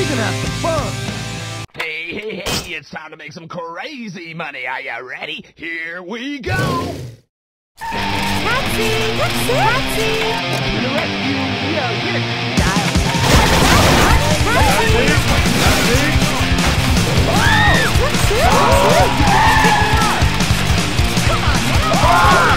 We can have some fun. Hey, hey, hey, it's time to make some crazy money. Are you ready? Here we go! Taxi! Taxi! Taxi! To the rescue, we are here. Taxi! You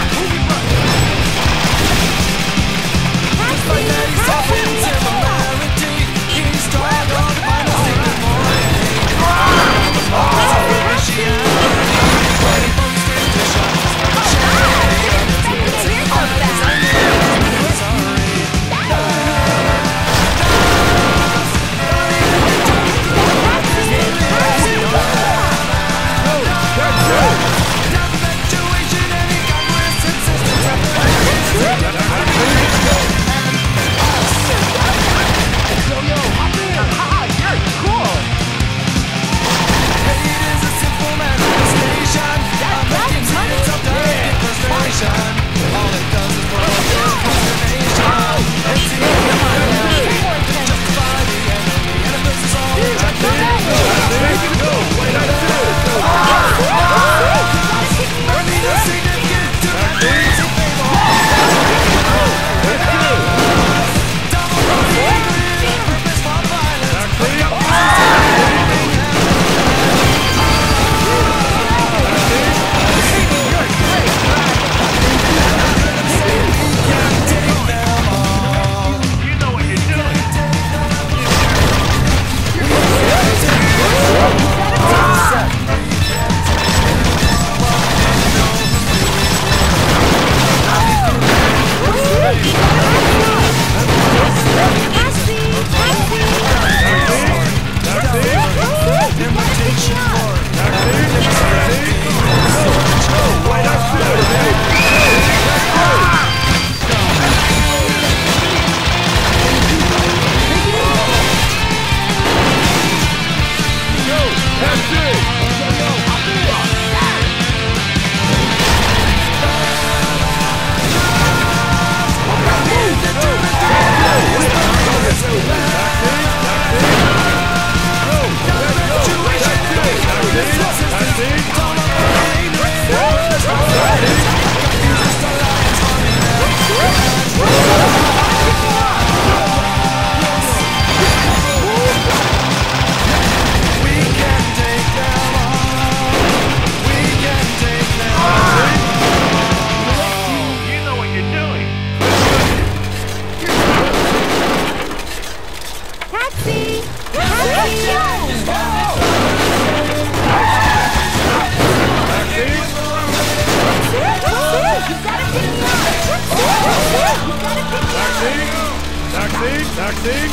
Taxi!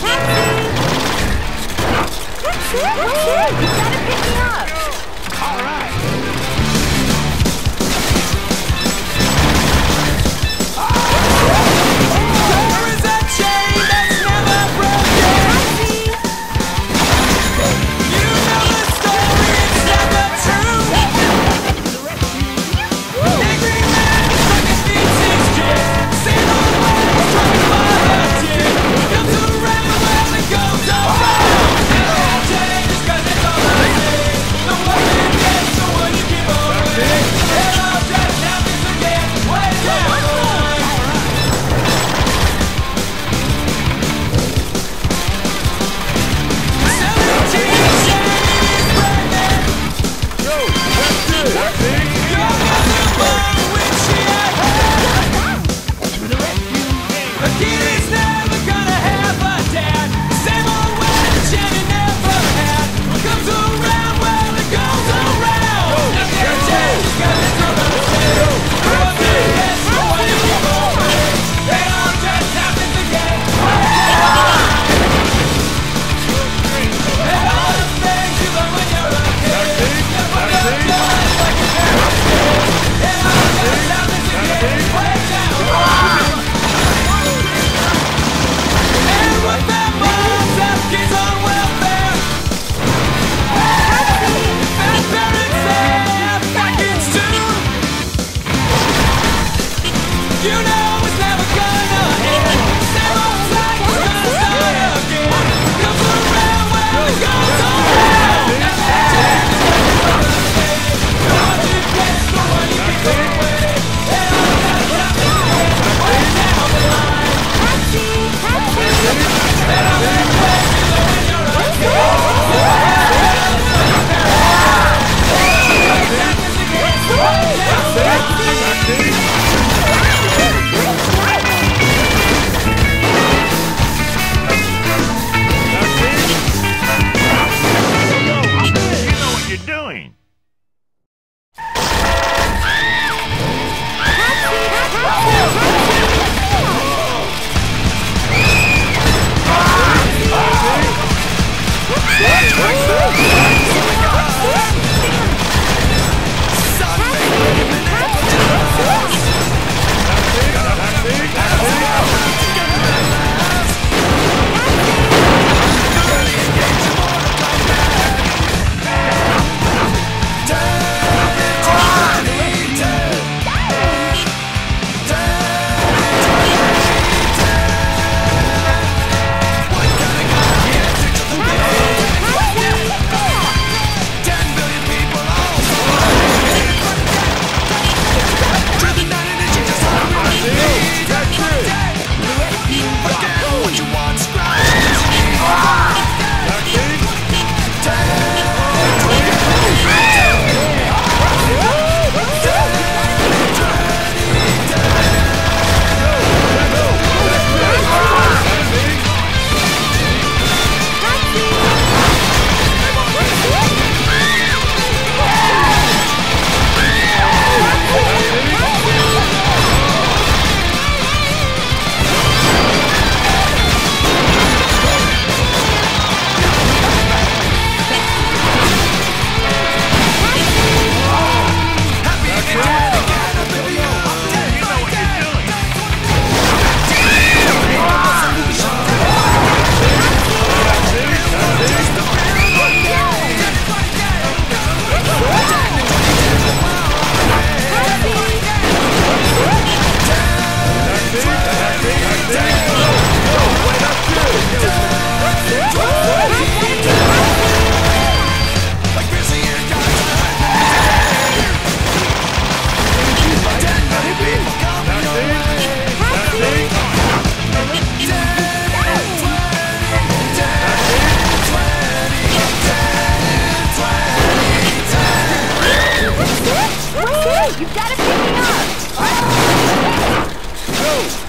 Taxi! Taxi! But it's never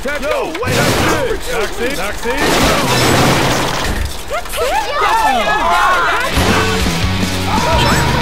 go! Wait Taxi! Taxi! That's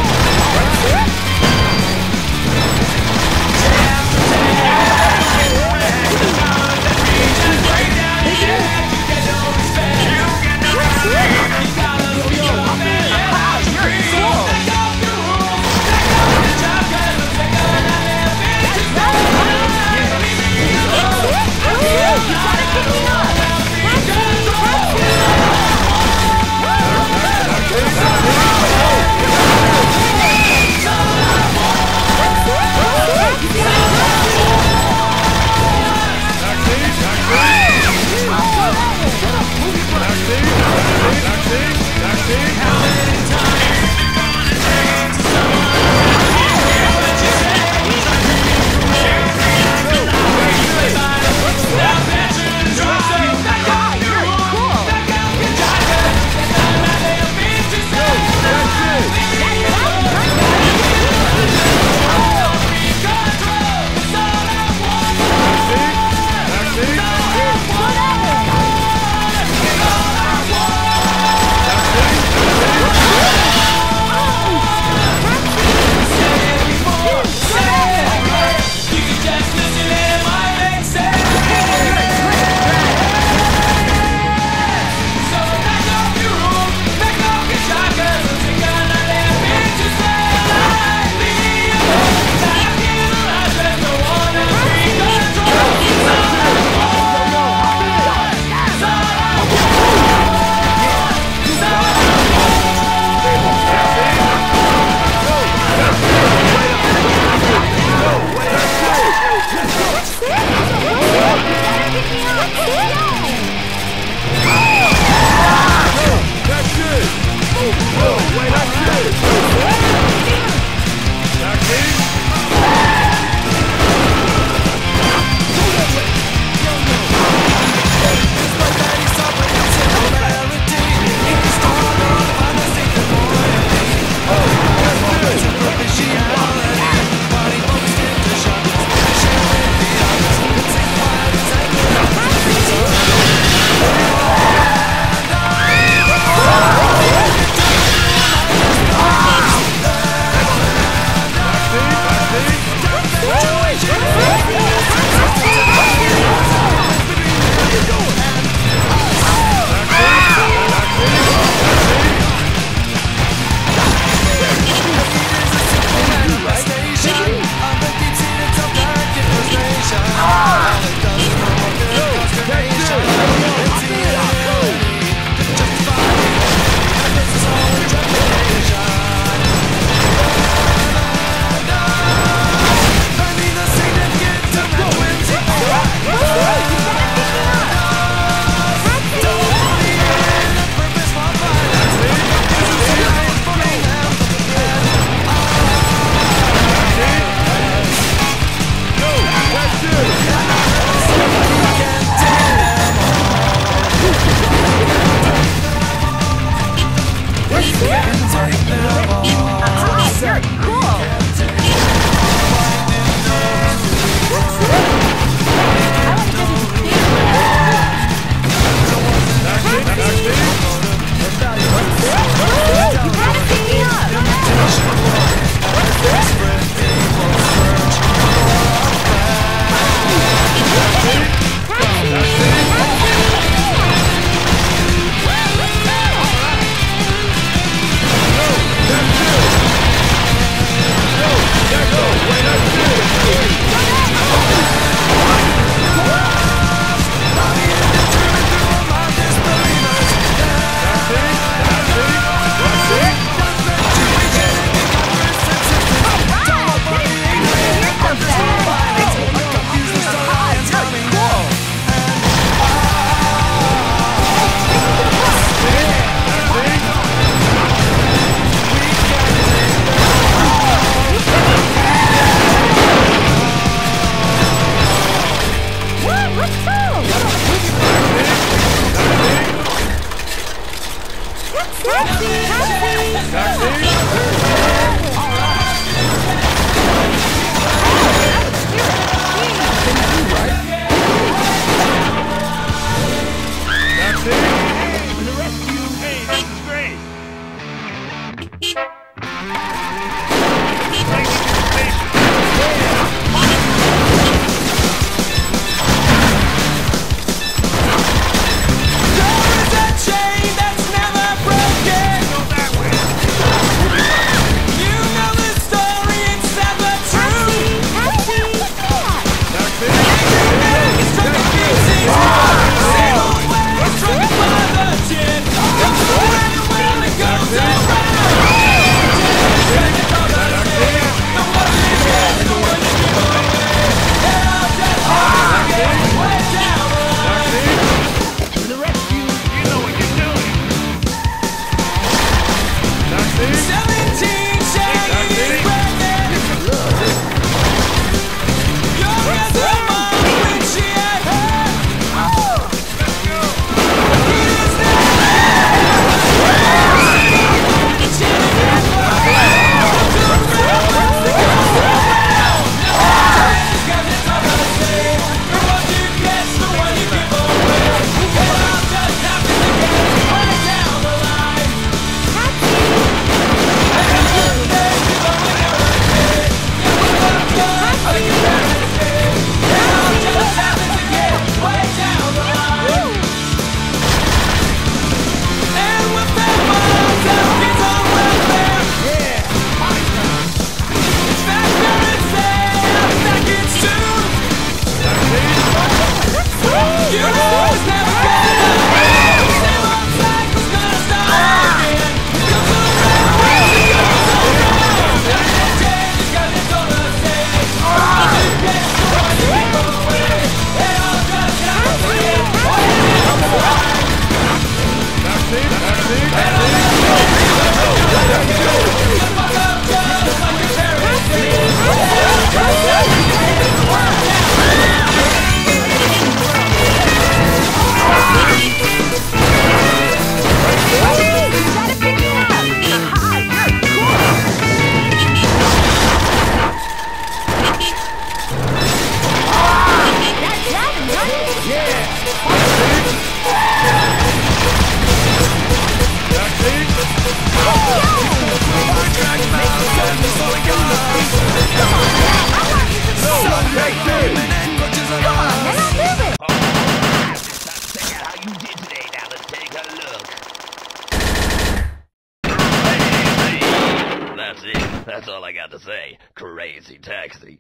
taxi.